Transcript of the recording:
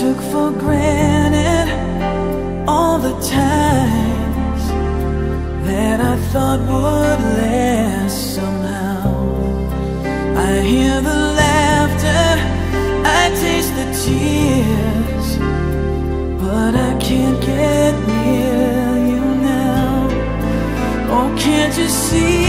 took for granted all the times that I thought would last somehow. I hear the laughter, I taste the tears, but I can't get near you now. Oh, can't you see